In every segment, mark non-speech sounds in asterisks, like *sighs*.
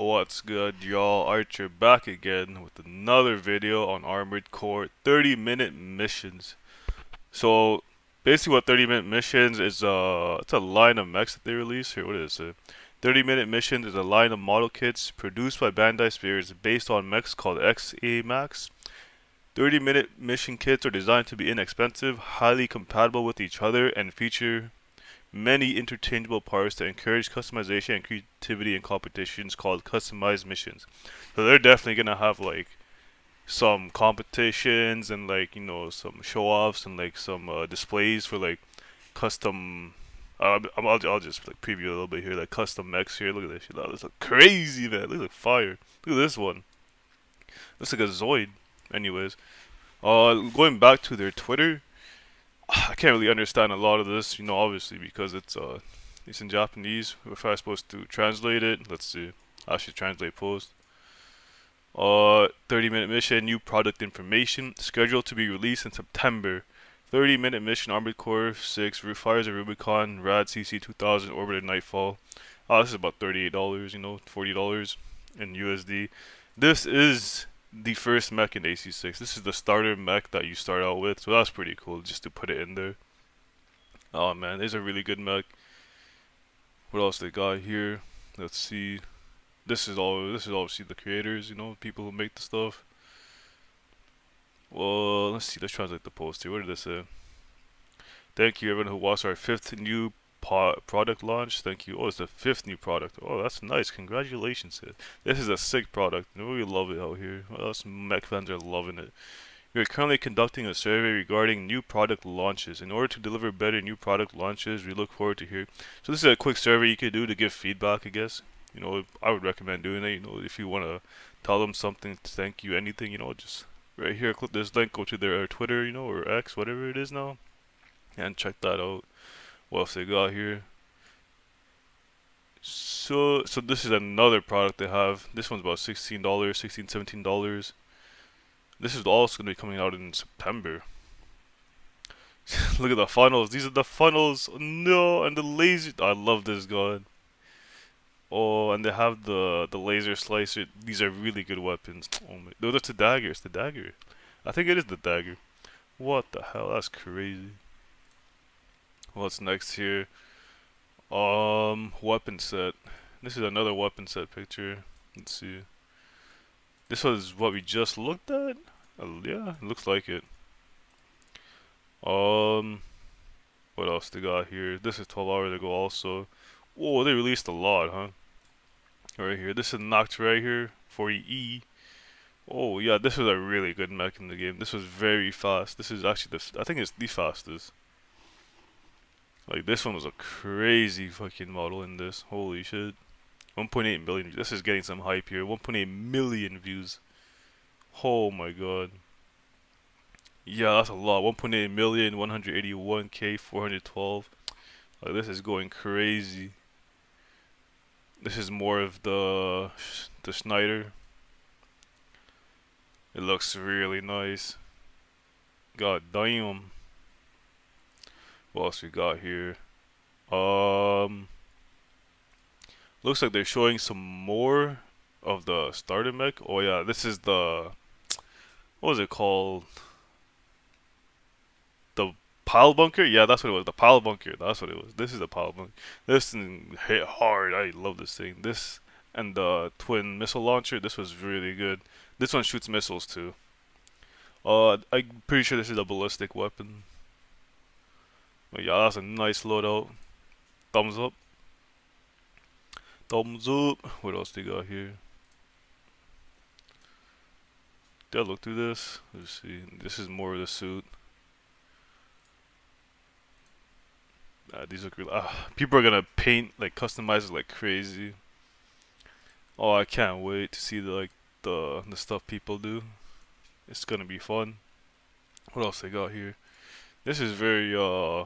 What's good y'all, Archer back again with another video on Armored Core 30 minute missions. So basically what 30 minute missions is uh it's a line of mechs that they release here, what is it? 30 minute missions is a line of model kits produced by Bandai Spirits based on mechs called XA Max. 30 minute mission kits are designed to be inexpensive, highly compatible with each other, and feature many interchangeable parts that encourage customization and creativity in competitions called customized missions. So they're definitely gonna have like some competitions and like you know some show offs and like some uh, displays for like custom. I'll, I'll just like preview a little bit here, like custom mechs here. Look at this shit. Oh, this look crazy, man. Look fire. Look at this one. Looks like a Zoid. Anyways, uh, going back to their Twitter, *sighs* I can't really understand a lot of this, you know, obviously because it's uh it's in Japanese. If I'm supposed to translate it, let's see. I should translate post. Uh, 30 minute mission, new product information, scheduled to be released in September. 30 minute mission, Armored Core 6, Fires of Rubicon, Rad CC 2000, Orbiter Nightfall. Oh, this is about $38, you know, $40 in USD. This is the first mech in AC6. This is the starter mech that you start out with, so that's pretty cool just to put it in there. Oh man, there's a really good mech. What else they got here? Let's see. This is all. This is obviously the creators, you know, people who make the stuff. Well, let's see. Let's translate the post here. What did this say? Thank you, everyone who watched our fifth new product launch. Thank you. Oh, it's the fifth new product. Oh, that's nice. Congratulations. This is a sick product. We love it out here. Us mech fans are loving it. We are currently conducting a survey regarding new product launches. In order to deliver better new product launches, we look forward to hear. So this is a quick survey you could do to give feedback, I guess. You know, I would recommend doing it. You know, if you want to tell them something, thank you, anything, you know, just right here, click this link, go to their Twitter, you know, or X, whatever it is now, and check that out what else they got here. So so this is another product they have. This one's about $16 $16 $17 this is also going to be coming out in September. *laughs* Look at the funnels these are the funnels no and the laser I love this gun. Oh and they have the the laser slicer. These are really good weapons. *tsk* Oh my no that's the dagger. It's the dagger. I think it is the dagger. What the hell? That's crazy What's next here? Um, weapon set. This is another weapon set picture. Let's see. This was what we just looked at? Uh, yeah, looks like it. Um, what else they got here? This is 12 hours ago also. Whoa, they released a lot, huh? Right here. This is Nachtreiher. 40E. Oh, yeah, this was a really good mech in the game. This was very fast. This is actually the, I think it's the fastest. Like this one was a crazy fucking model in this. Holy shit. 1.8 million. Views. This is getting some hype here. 1.8 million views. Oh my god. Yeah, that's a lot. 1.8 million, 181k, 412. Like this is going crazy. This is more of the the Schneider. It looks really nice. God damn. What else we got here? Um, looks like they're showing some more of the starter mech. Oh yeah, this is the what was it called? The pile bunker? Yeah, that's what it was. The pile bunker. That's what it was. This is the pile bunker. This thing hit hard. I love this thing. This and the twin missile launcher. This was really good. This one shoots missiles too. Uh, I'm pretty sure this is a ballistic weapon. But yeah, that's a nice loadout. Thumbs up. Thumbs up. What else they got here? Did I look through this? Let's see. This is more of the suit. Uh, these look really. Uh, people are gonna paint like customize it like crazy. Oh, I can't wait to see the like the the stuff people do. It's gonna be fun. What else they got here? This is very uh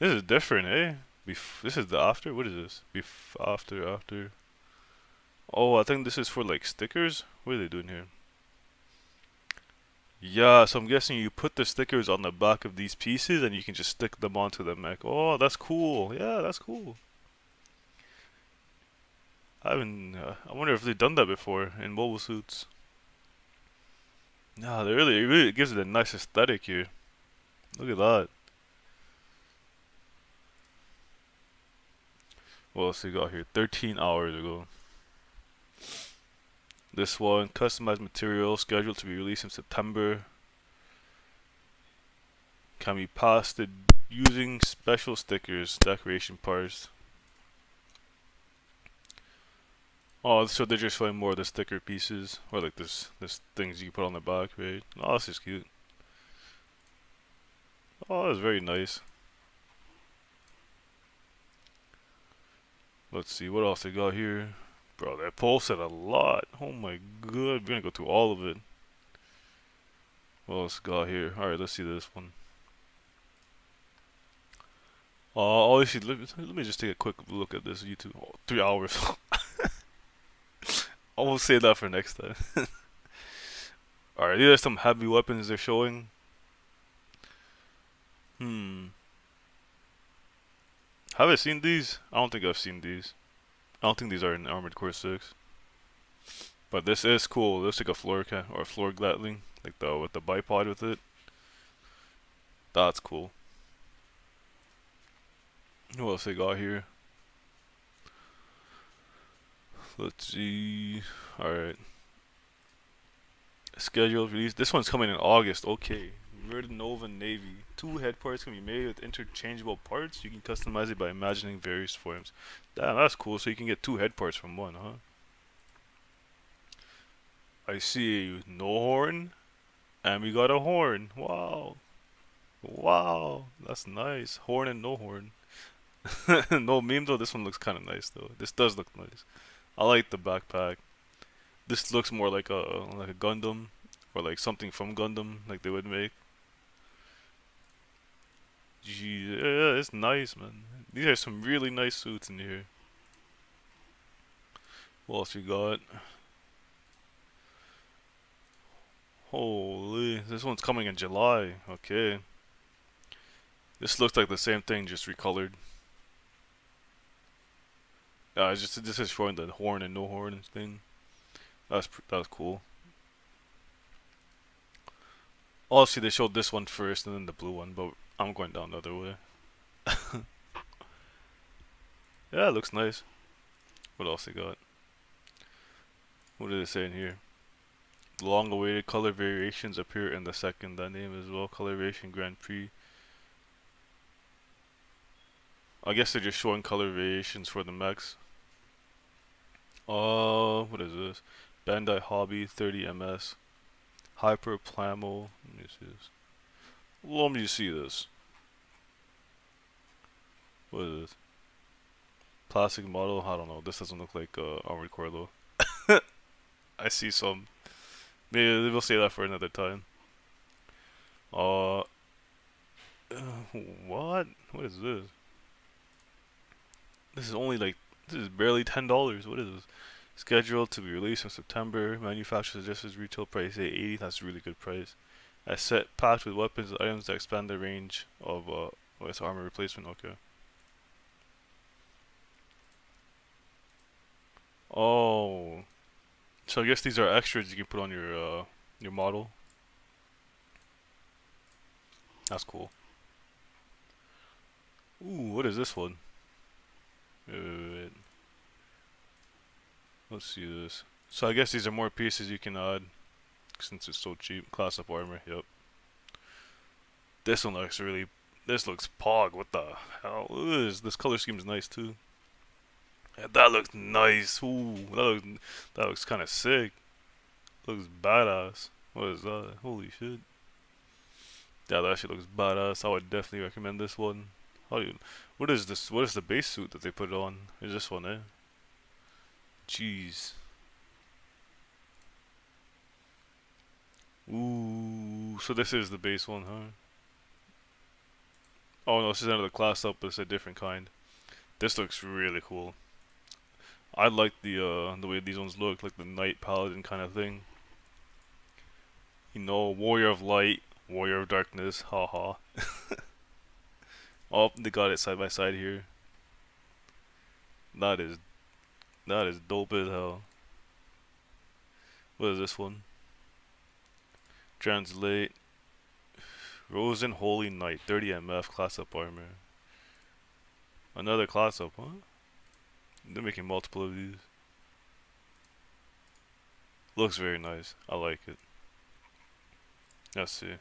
this is different, eh? Bef this is the after? What is this? Bef after, after. Oh, I think this is for like stickers? What are they doing here? Yeah, so I'm guessing you put the stickers on the back of these pieces and you can just stick them onto the mech. Oh, that's cool. Yeah, that's cool. I haven't. Uh, I wonder if they've done that before in mobile suits. No, they really, it really gives it a nice aesthetic here. Look at that. What else we got here? 13 hours ago. This one, customized material scheduled to be released in September. Can be pasted using special stickers, decoration parts. Oh, so they're just showing more of the sticker pieces, or like this, this things you put on the back, right? Oh, this is cute. Oh, that's very nice. Let's see, what else they got here? Bro, that posted a lot. Oh my god, we're gonna go through all of it. What else got here? Alright, let's see this one. Uh, oh, actually, let, let me just take a quick look at this YouTube. Oh, three hours. *laughs* I will save that for next time. *laughs* Alright, these are some heavy weapons they're showing. Hmm. Have I seen these? I don't think I've seen these. I don't think these are in Armored Core 6. But this is cool. Looks like a floor ca or a floor gatling, like the with the bipod with it. That's cool. What else they got here? Let's see. Alright. Scheduled release. This one's coming in August. Okay. Red Nova Navy. Two head parts can be made with interchangeable parts. You can customize it by imagining various forms. Damn, that's cool. So you can get two head parts from one, huh? I see no horn. And we got a horn. Wow. Wow. That's nice. Horn and no horn. *laughs* no meme though. This one looks kind of nice though. This does look nice. I like the backpack. This looks more like a like a Gundam or like something from Gundam like they would make. Gee, yeah, it's nice, man. These are some really nice suits in here. What else we got? Holy, this one's coming in July. Okay. This looks like the same thing, just recolored. Uh, just this is showing the horn and no horn thing. That's that's cool. Obviously, they showed this one first and then the blue one, but I'm going down the other way. *laughs* yeah, it looks nice. What else they got? What did it say in here? Long-awaited color variations appear in the second that name as well. Color variation Grand Prix. I guess they're just showing color variations for the mechs. Uh, what is this? Bandai Hobby 30 MS. Hyper Plamo. Let me see this. Let me see this. What is this? Plastic model? I don't know. This doesn't look like uh, Armored Core though. *laughs* I see some. Maybe we'll say that for another time. Uh, what? What is this? This is only like this is barely ten dollars. What is this? Scheduled to be released in September. Manufacturers suggests retail price at eighty. That's a really good price. A set packed with weapons and items that expand the range of uh, oh, it's armor replacement. Okay. Oh, so I guess these are extras you can put on your uh, your model. That's cool. Ooh, what is this one? Wait, Let's see this. So I guess these are more pieces you can add since it's so cheap. Class up armor, yep. This one looks really, this looks pog, what the hell? This, this color scheme is nice too. Yeah, that looks nice, ooh, that looks, that looks kind of sick. Looks badass. What is that? Holy shit. Yeah, that actually looks badass. I would definitely recommend this one. How do you, what is this? What is the base suit that they put on? Is this one, eh? Jeez. Ooh, so this is the base one, huh? Oh no, this is another class up, but it's a different kind. This looks really cool. I like the uh, the way these ones look, like the Knight Paladin kind of thing. You know, Warrior of Light, Warrior of Darkness, haha. *laughs* oh, they got it side by side here. That is That is dope as hell. What is this one? Translate. Rosen Holy Knight, 30 MF, class up armor. Another class up, huh? They're making multiple of these. Looks very nice. I like it. Let's see.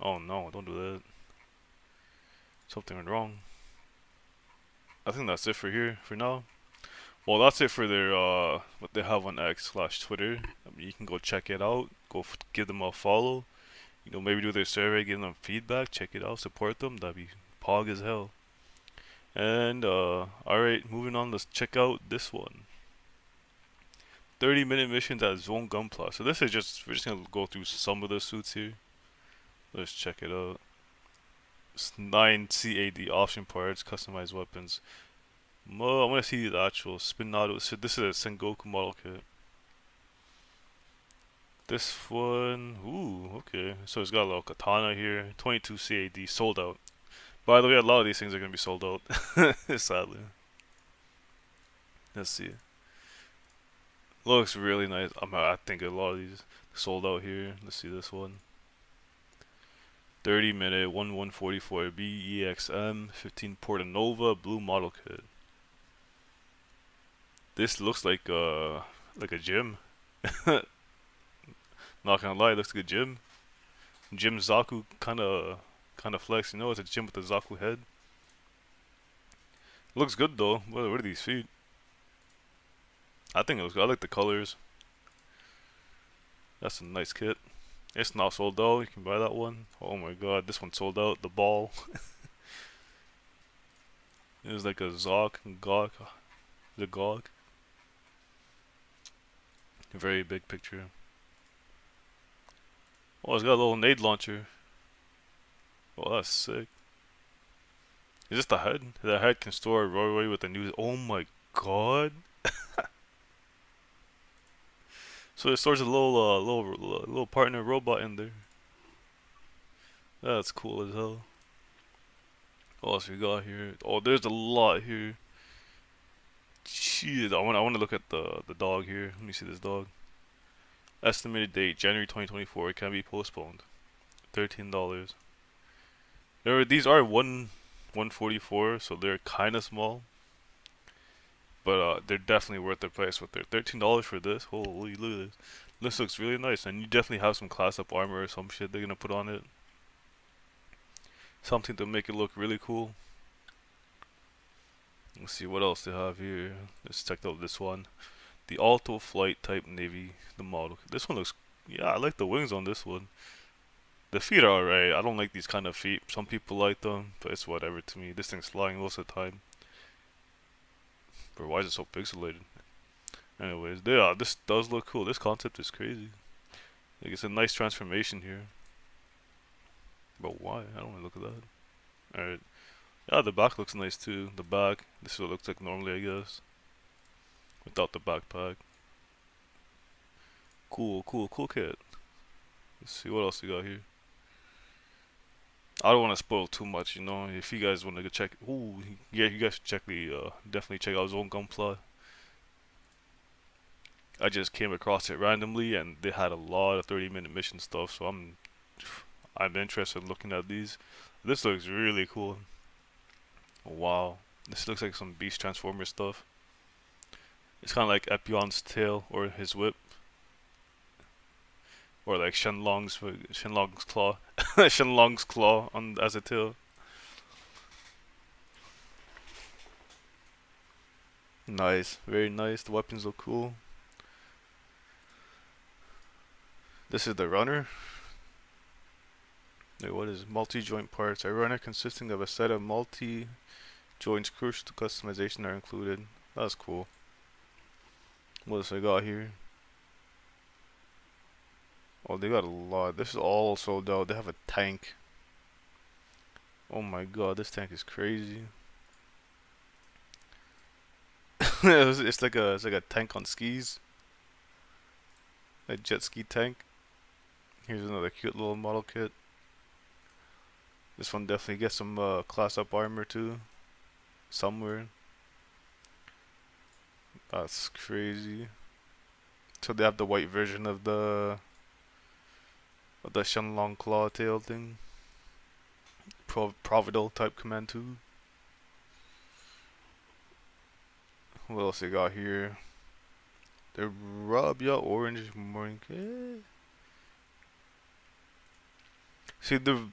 Oh no, don't do that. Something went wrong. I think that's it for here for now. Well, that's it for their uh what they have on X slash Twitter. I mean, you can go check it out. Go give them a follow. You know, maybe do their survey, give them feedback, check it out, support them. That'd be pog as hell. And uh, all right, moving on. Let's check out this one. 30 minute missions at Zone Gunpla. So this is just we're just gonna go through some of the suits here. Let's check it out. It's nine CAD option parts, customized weapons. Mo, I want to see the actual Spinatio. So this is a Sengoku model kit. This one, ooh, okay. So it's got a little katana here. 22 CAD, sold out. By the way, a lot of these things are gonna be sold out, *laughs* sadly. Let's see. Looks really nice. I'm, I think a lot of these sold out here. Let's see this one. 30 minute 1144 BEXM 15 Portanova blue model kit. This looks like uh like a GM. *laughs* Not gonna lie, it looks like a GM. GM Zaku kind of kind of flex. You know, it's a GM with a Zaku head. Looks good though. What, what are these feet? I think it looks good. I like the colors. That's a nice kit. It's not sold out. You can buy that one. Oh my god, this one sold out. The ball. *laughs* it was like a Zog, Gog, the Gog. Very big picture. Oh, it's got a little nade launcher. Oh, that's sick. Is this the head? The head can store a Roy with the news. Oh my god. *laughs* so it stores a little, uh, little, little partner robot in there. That's cool as hell. What else we got here? Oh, there's a lot here. Shit, I want, I want to look at the the dog here. Let me see this dog. Estimated date January 2024. It can be postponed. Thirteen dollars. These are one 144, so they're kind of small. But uh, they're definitely worth their price with their $13 for this. Holy, look at this. This looks really nice, and you definitely have some class up armor or some shit they're gonna put on it. Something to make it look really cool. Let's see what else they have here. Let's check out this one. The Alto Flight Type Navy, the model. This one looks, yeah, I like the wings on this one. The feet are alright. I don't like these kind of feet. Some people like them, but it's whatever to me. This thing's flying most of the time. But why is it so pixelated? Anyways, yeah, this does look cool. This concept is crazy. Like it's a nice transformation here. But why? I don't want to look at that. Alright. Yeah, the back looks nice too. The back. This is what it looks like normally, I guess. Without the backpack. Cool, cool, cool kit. Let's see what else we got here. I don't want to spoil too much, you know. If you guys want to go check, ooh, yeah, you guys should check the uh, definitely check out Zone Gunpla. I just came across it randomly, and they had a lot of 30-minute mission stuff, so I'm I'm interested in looking at these. This looks really cool. Wow, this looks like some Beast Transformer stuff. It's kind of like Epyon's tail or his whip or like Shenlong's Shenlong's claw, *laughs* Shenlong's claw on as a tail. Nice, very nice. The weapons look cool. This is the runner. Wait, what is multi-joint parts? A runner consisting of a set of multi-joints crucial to customization are included. That's cool. What else I got here? Oh, they got a lot. This is all sold out. They have a tank. Oh my god, this tank is crazy. *laughs* it's like a it's like a tank on skis. A jet ski tank. Here's another cute little model kit. This one definitely gets some uh, class up armor too. Somewhere. That's crazy. So they have the white version of the of the Shenlong claw tail thing. Prov Providel type command too. What else they got here? The Rabia Orange Morning. See the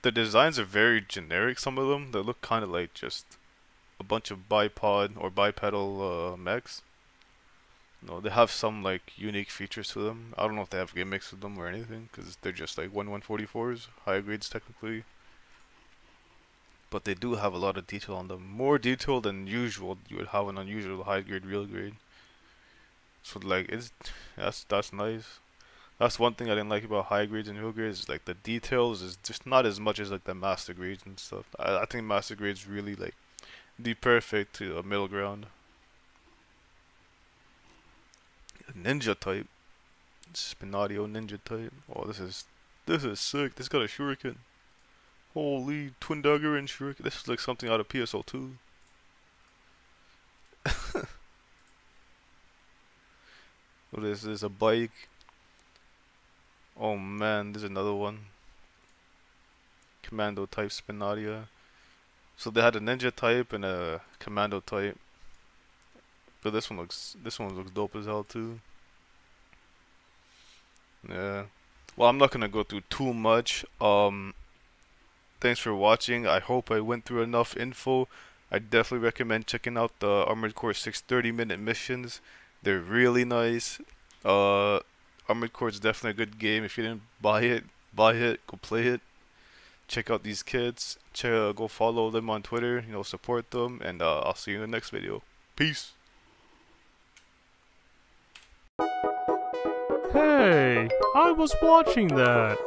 the designs are very generic. Some of them they look kind of like just a bunch of bipod or bipedal uh, mechs. No, they have some like unique features to them. I don't know if they have gimmicks with them or anything, because they're just like 1 144s, high grades technically but they do have a lot of detail on them. More detail than usual. You would have an unusual high grade, real grade. So like it's that's that's nice. That's one thing I didn't like about high grades and real grades. Is like the details is just not as much as like the master grades and stuff. I, I think master grades really like the perfect to uh, middle ground. Ninja type, Spinatio ninja type. Oh, this is this is sick. This got a shuriken. Holy Twin Dagger and Shuriken. This is like something out of PSO2. *laughs* what is this? A bike? Oh man, there's another one. Commando type Spinatio. So they had a ninja type and a commando type. But this one looks this one looks dope as hell too. Yeah. Well, I'm not gonna go through too much. Um, Thanks for watching. I hope I went through enough info. I definitely recommend checking out the Armored Core 6 30 minute missions. They're really nice. Uh, Armored Core is definitely a good game. If you didn't buy it, buy it, go play it. Check out these kids. Check, uh, go follow them on Twitter. You know, support them, and uh, I'll see you in the next video. Peace. Hey, I was watching that.